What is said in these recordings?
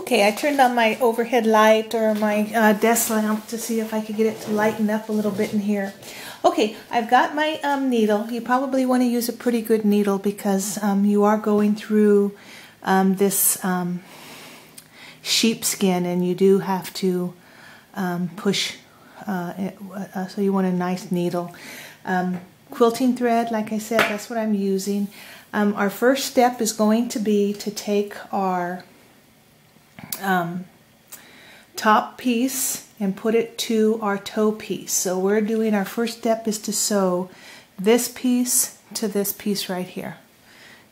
Okay, I turned on my overhead light or my uh, desk lamp to see if I could get it to lighten up a little bit in here. Okay, I've got my um, needle. You probably want to use a pretty good needle because um, you are going through um, this um, sheepskin and you do have to um, push, uh, it, uh, so you want a nice needle. Um, quilting thread, like I said, that's what I'm using. our first step is going to be to take our um, top piece and put it to our toe piece. So we're doing our first step is to sew this piece to this piece right here.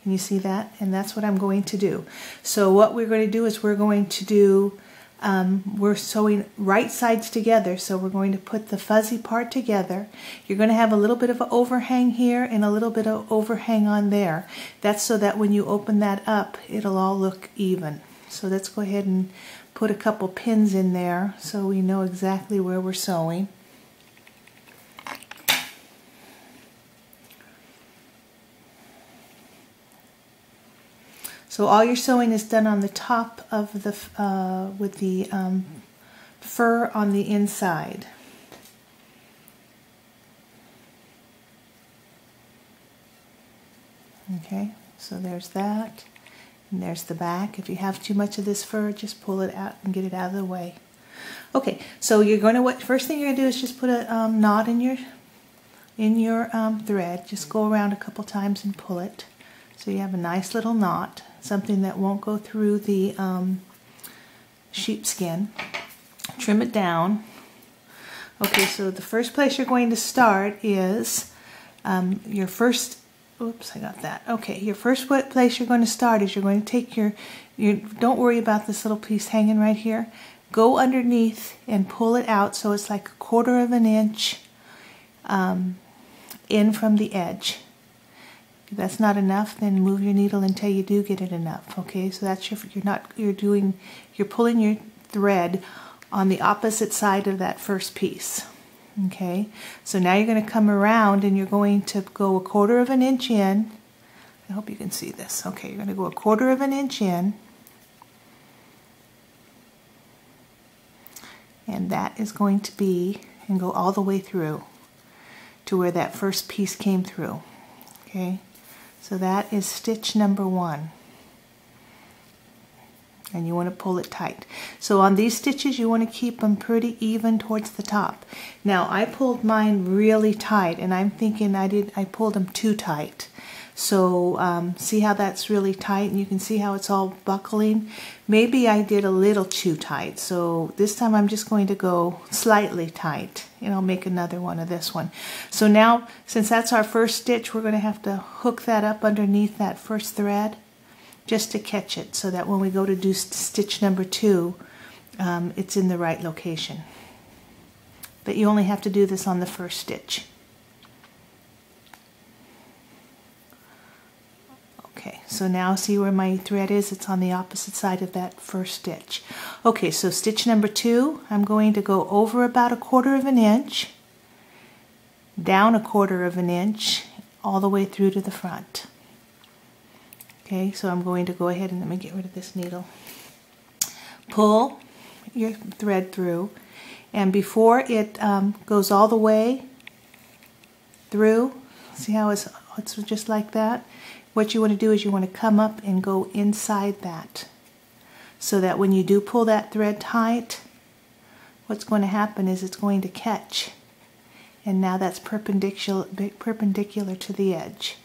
Can you see that? And that's what I'm going to do. So what we're going to do is we're going to do, um, we're sewing right sides together. So we're going to put the fuzzy part together. You're going to have a little bit of an overhang here and a little bit of overhang on there. That's so that when you open that up, it'll all look even. So let's go ahead and put a couple pins in there so we know exactly where we're sewing. So all your sewing is done on the top of the, uh, with the um, fur on the inside. Okay, so there's that. And there's the back. If you have too much of this fur, just pull it out and get it out of the way. Okay, so you're going to, what first thing you're going to do is just put a um, knot in your, in your um, thread. Just go around a couple times and pull it. So you have a nice little knot, something that won't go through the um, sheepskin. Trim it down. Okay, so the first place you're going to start is um, your first Oops, I got that. Okay, your first place you're going to start is you're going to take your, your, don't worry about this little piece hanging right here. Go underneath and pull it out so it's like a quarter of an inch um, in from the edge. If that's not enough, then move your needle until you do get it enough. Okay, so that's your, you're not, you're doing, you're pulling your thread on the opposite side of that first piece. Okay, so now you're going to come around and you're going to go a quarter of an inch in. I hope you can see this. Okay, you're going to go a quarter of an inch in. And that is going to be, and go all the way through to where that first piece came through. Okay, so that is stitch number one and you want to pull it tight. So on these stitches you want to keep them pretty even towards the top. Now I pulled mine really tight and I'm thinking I did I pulled them too tight. So um, see how that's really tight and you can see how it's all buckling. Maybe I did a little too tight. So this time I'm just going to go slightly tight and I'll make another one of this one. So now since that's our first stitch we're going to have to hook that up underneath that first thread just to catch it so that when we go to do stitch number two, um, it's in the right location. But you only have to do this on the first stitch. Okay, so now see where my thread is? It's on the opposite side of that first stitch. Okay, so stitch number two, I'm going to go over about a quarter of an inch, down a quarter of an inch, all the way through to the front. Okay, so I'm going to go ahead and let me get rid of this needle. Pull your thread through and before it um, goes all the way through, see how it's, it's just like that? What you want to do is you want to come up and go inside that so that when you do pull that thread tight, what's going to happen is it's going to catch and now that's perpendicular, perpendicular to the edge.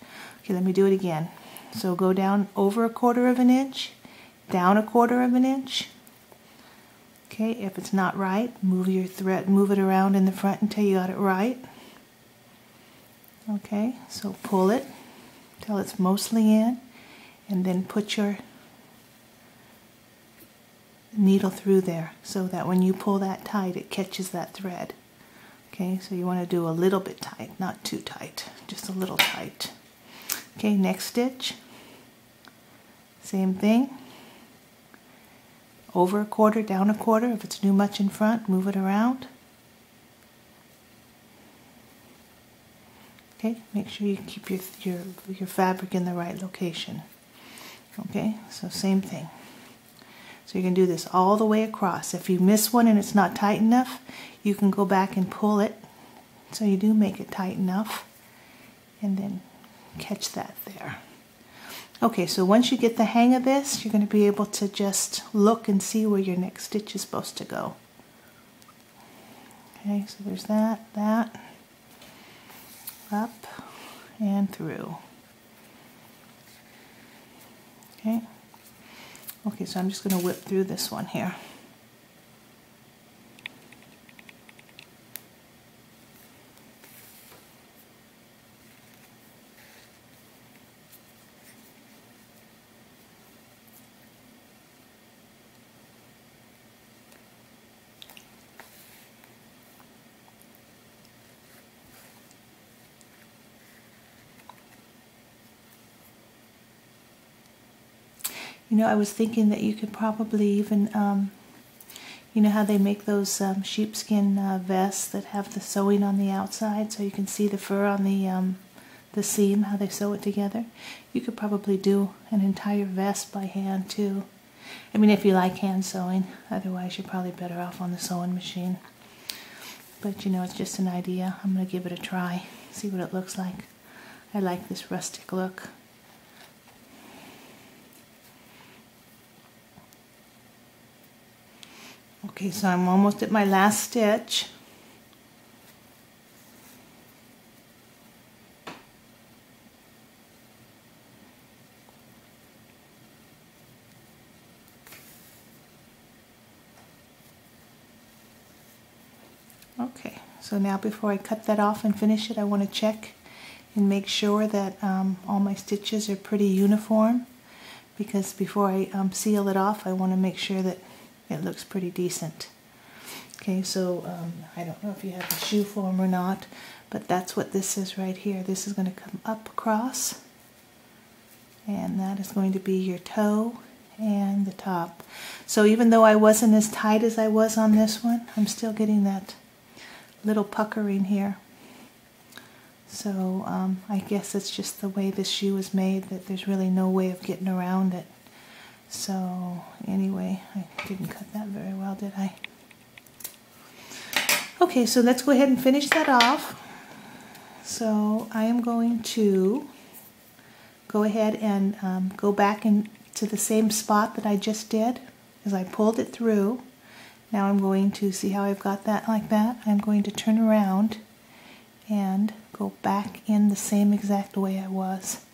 Okay, let me do it again. So go down over a quarter of an inch, down a quarter of an inch. Okay, if it's not right, move your thread, move it around in the front until you got it right. Okay, so pull it till it's mostly in, and then put your needle through there so that when you pull that tight, it catches that thread. Okay, so you want to do a little bit tight, not too tight, just a little tight. Okay, next stitch. Same thing. Over a quarter, down a quarter. If it's new much in front, move it around. Okay, make sure you keep your, your, your fabric in the right location. Okay, so same thing. So you can do this all the way across. If you miss one and it's not tight enough, you can go back and pull it so you do make it tight enough and then catch that there. Okay, so once you get the hang of this, you're going to be able to just look and see where your next stitch is supposed to go. Okay, so there's that, that, up and through. Okay. Okay, so I'm just going to whip through this one here. You know, I was thinking that you could probably even, um, you know how they make those um, sheepskin uh, vests that have the sewing on the outside so you can see the fur on the, um, the seam, how they sew it together? You could probably do an entire vest by hand too. I mean, if you like hand sewing, otherwise you're probably better off on the sewing machine. But you know, it's just an idea. I'm going to give it a try, see what it looks like. I like this rustic look. Okay, so I'm almost at my last stitch. Okay, so now before I cut that off and finish it, I want to check and make sure that um, all my stitches are pretty uniform because before I um, seal it off, I want to make sure that it looks pretty decent. Okay, so um, I don't know if you have a shoe form or not, but that's what this is right here. This is going to come up across, and that is going to be your toe and the top. So even though I wasn't as tight as I was on this one, I'm still getting that little puckering here. So um, I guess it's just the way this shoe is made that there's really no way of getting around it. So anyway, I didn't cut that very well, did I? Okay, so let's go ahead and finish that off. So I am going to go ahead and um, go back into the same spot that I just did as I pulled it through. Now I'm going to see how I've got that like that. I'm going to turn around and go back in the same exact way I was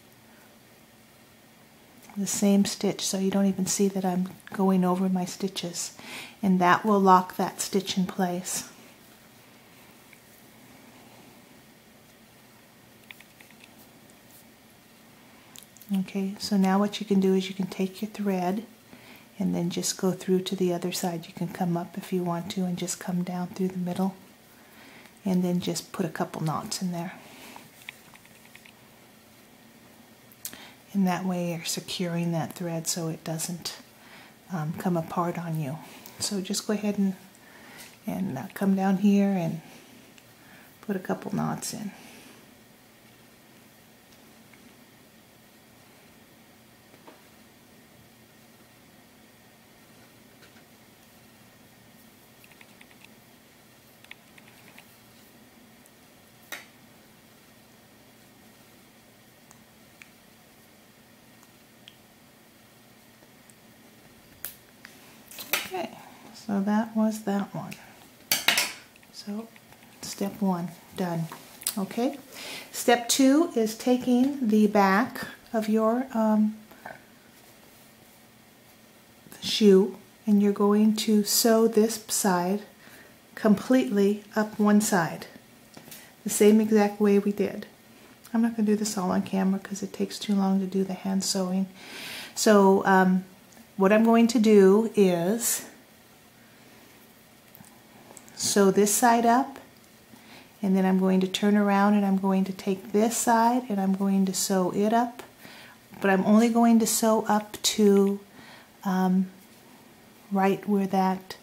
the same stitch so you don't even see that I'm going over my stitches and that will lock that stitch in place. Okay, so now what you can do is you can take your thread and then just go through to the other side. You can come up if you want to and just come down through the middle and then just put a couple knots in there. And that way you're securing that thread so it doesn't um, come apart on you. So just go ahead and, and uh, come down here and put a couple knots in. Okay, so that was that one. So step one, done. Okay, step two is taking the back of your um, shoe and you're going to sew this side completely up one side the same exact way we did. I'm not going to do this all on camera because it takes too long to do the hand sewing. So um, what I'm going to do is sew this side up and then I'm going to turn around and I'm going to take this side and I'm going to sew it up. But I'm only going to sew up to um, right where that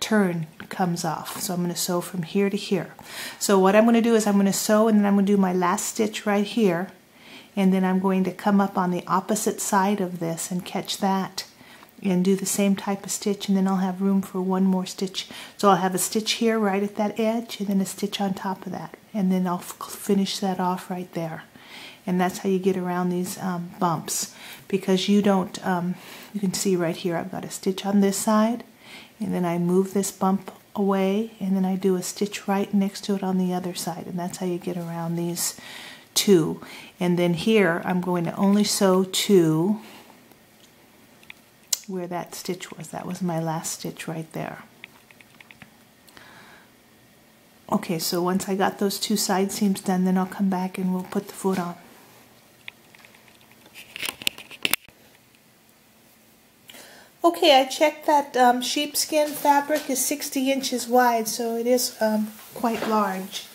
turn comes off. So I'm going to sew from here to here. So what I'm going to do is I'm going to sew and then I'm going to do my last stitch right here. And then I'm going to come up on the opposite side of this and catch that and do the same type of stitch and then I'll have room for one more stitch. So I'll have a stitch here right at that edge and then a stitch on top of that and then I'll finish that off right there. And that's how you get around these um, bumps because you don't, um, you can see right here I've got a stitch on this side and then I move this bump away and then I do a stitch right next to it on the other side and that's how you get around these two. And then here I'm going to only sew to where that stitch was. That was my last stitch right there. Okay, so once I got those two side seams done, then I'll come back and we'll put the foot on. Okay, I checked that um, sheepskin fabric is 60 inches wide, so it is um, quite large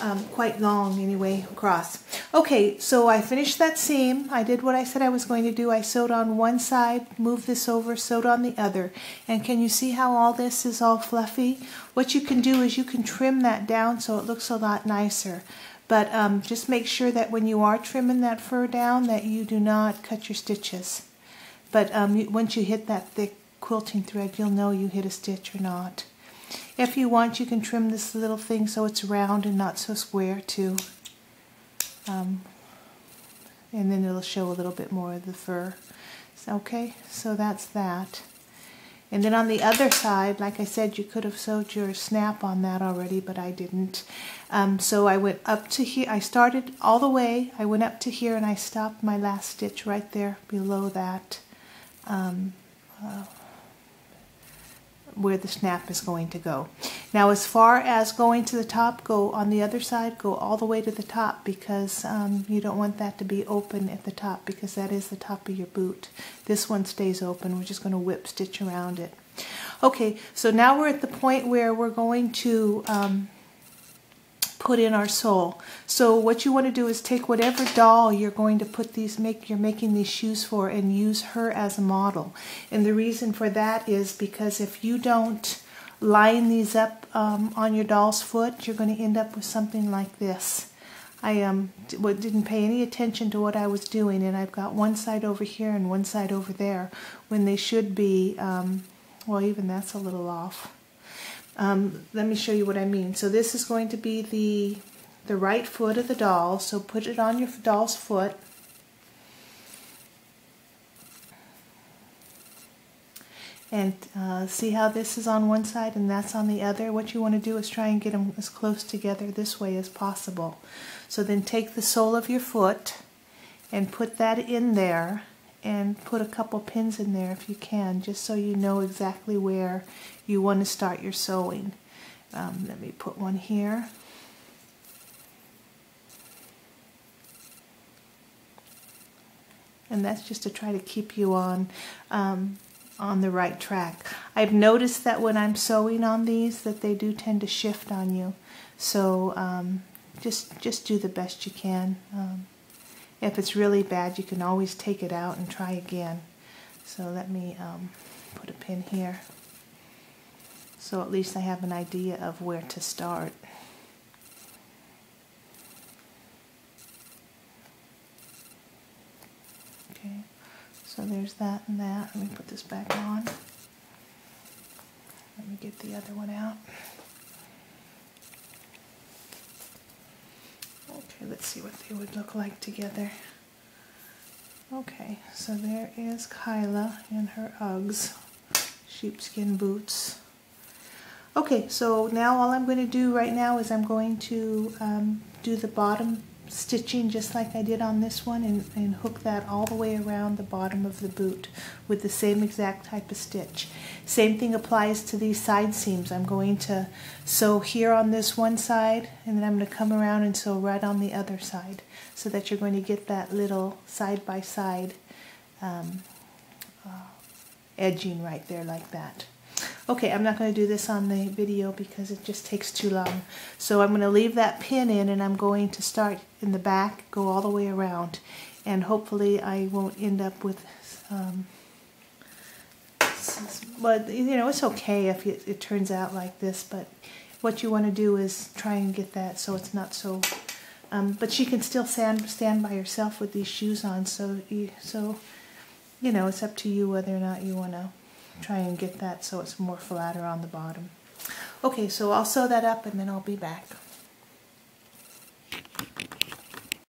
um, quite long anyway across. Okay, so I finished that seam. I did what I said I was going to do. I sewed on one side, moved this over, sewed on the other. And can you see how all this is all fluffy? What you can do is you can trim that down so it looks a lot nicer. But um, just make sure that when you are trimming that fur down that you do not cut your stitches. But um, once you hit that thick quilting thread, you'll know you hit a stitch or not. If you want, you can trim this little thing so it's round and not so square too. Um, and then it'll show a little bit more of the fur. Okay, so that's that. And then on the other side, like I said, you could have sewed your snap on that already, but I didn't. Um, so I went up to here. I started all the way. I went up to here and I stopped my last stitch right there below that um, uh, where the snap is going to go. Now as far as going to the top, go on the other side, go all the way to the top because um, you don't want that to be open at the top because that is the top of your boot. This one stays open. We're just going to whip stitch around it. Okay, so now we're at the point where we're going to um, put in our sole. So what you want to do is take whatever doll you're going to put these, make you're making these shoes for and use her as a model. And the reason for that is because if you don't line these up um, on your doll's foot, you're going to end up with something like this. I um, didn't pay any attention to what I was doing and I've got one side over here and one side over there when they should be, um, well even that's a little off. Um, let me show you what I mean. So this is going to be the, the right foot of the doll. So put it on your doll's foot. And uh, see how this is on one side and that's on the other? What you want to do is try and get them as close together this way as possible. So then take the sole of your foot and put that in there and put a couple pins in there if you can, just so you know exactly where you want to start your sewing. Um, let me put one here. And that's just to try to keep you on um, on the right track. I've noticed that when I'm sewing on these that they do tend to shift on you. So um, just just do the best you can. If it's really bad, you can always take it out and try again. So let me um, put a pin here. So at least I have an idea of where to start. Okay, so there's that and that. Let me put this back on. Let me get the other one out. Okay, let's see what they would look like together. Okay, so there is Kyla in her Uggs, sheepskin boots. Okay, so now all I'm going to do right now is I'm going to um, do the bottom stitching just like I did on this one and, and hook that all the way around the bottom of the boot with the same exact type of stitch. Same thing applies to these side seams. I'm going to sew here on this one side and then I'm going to come around and sew right on the other side so that you're going to get that little side by side um, uh, edging right there like that. Okay, I'm not going to do this on the video because it just takes too long. So I'm going to leave that pin in and I'm going to start in the back, go all the way around. And hopefully I won't end up with, um, but you know, it's okay if it, it turns out like this, but what you want to do is try and get that so it's not so, um, but she can still stand, stand by herself with these shoes on, so, you, so you know, it's up to you whether or not you want to try and get that so it's more flatter on the bottom. Okay, so I'll sew that up and then I'll be back.